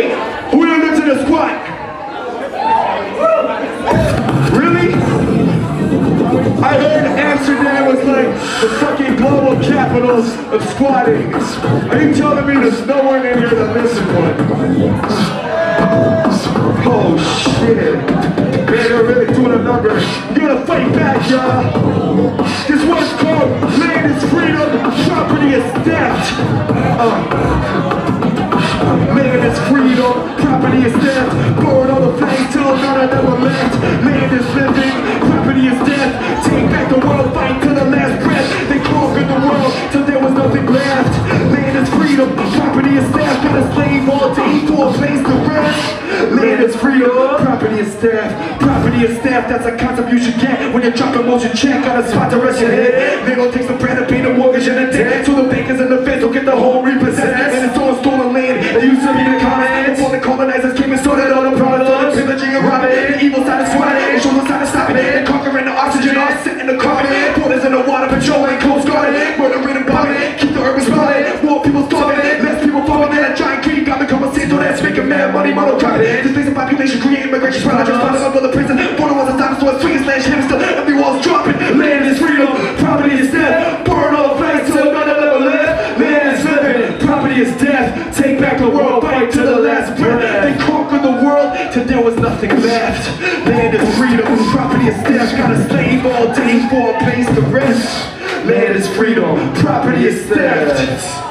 Wait, who lives in a squat? Really? I heard Amsterdam was like the fucking global capitals of squatting. Are you telling me there's no one in here that in one? Oh shit. Man, they're really doing a number. You gotta fight back, y'all. This one's called Land is Freedom, Property is Theft. Uh. Living, property is death. Take back the world, fight to the last breath. They conquered the world till there was nothing left. Land is freedom, property is theft. Got a slave all day to equal place to rest. Land is freedom, property is theft. Property is theft, that's a concept you should get when you drop a motion check on a spot to rest your head. They gon' take some bread and pay the mortgage and the The water, patrolling, coast guarding, murdering and bombing. Keep the urban spotted, more people starving, less people falling in a giant creek. Got the conversation that's making mad money, monocropping. Displacing population, creating migration projects, spotted up on the prison. Border was a dinosaur, swinging slash hamster. Every wall's dropping. Land is freedom, property is death. Burn all flags till none of them left. Land is living, property is death. Take back the world, fight to the last breath. Till there was nothing left. Land is freedom, property is death. Got a slave all day for a place to rest. Land is freedom, property is theft.